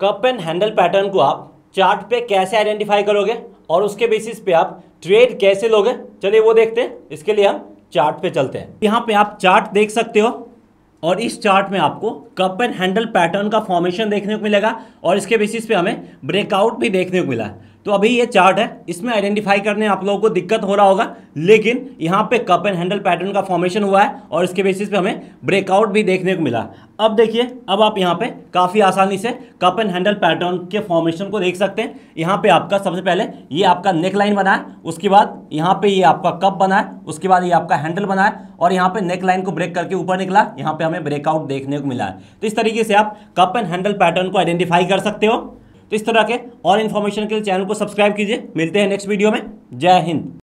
Cup and handle pattern को आप chart पे कैसे आइडेंटिफाई करोगे और उसके बेसिस पे आप ट्रेड कैसे लोगे? चलिए वो देखते हैं। इसके लिए हम चार्ट पे चलते हैं। यहाँ पे आप चार्ट देख सकते हो और इस चार्ट में आपको कप एंड हैंडल पैटर्न का फॉर्मेशन देखने को मिलेगा और इसके बेसिस पे हमें ब्रेकआउट भी देखने को मिला। है तो अभी ये चार्ट है, इसमें आइडेंटिफाई करने आप लोगों को दिक्कत हो रहा होगा, लेकिन यहाँ पे कप एंड हैंडल पैटर्न का फॉर्मेशन हुआ है और इसके बेसिस पे हमें ब्रेकआउट भी देखने को मिला। अब देखिए, अब आप यहाँ पे काफ़ी आसानी से कप एंड हैंडल पैटर्न के फॉर्मेशन को देख सकते हैं। यहाँ पे आपका सबसे पहले ये आपका नेक लाइन बना है, उसके बाद यहाँ पे ये आपका कप बना है, उसके बाद ये आपका हैंडल बना है और यहाँ पे नेक लाइन को ब्रेक करके ऊपर निकला, यहाँ पे हमें ब्रेकआउट देखने को मिला है। तो इस तरीके से आप कप एंड हैंडल पैटर्न को आइडेंटिफाई कर सकते हो। तो इस तरह के और इन्फॉर्मेशन के लिए चैनल को सब्सक्राइब कीजिए। मिलते हैं नेक्स्ट वीडियो में। जय हिंद।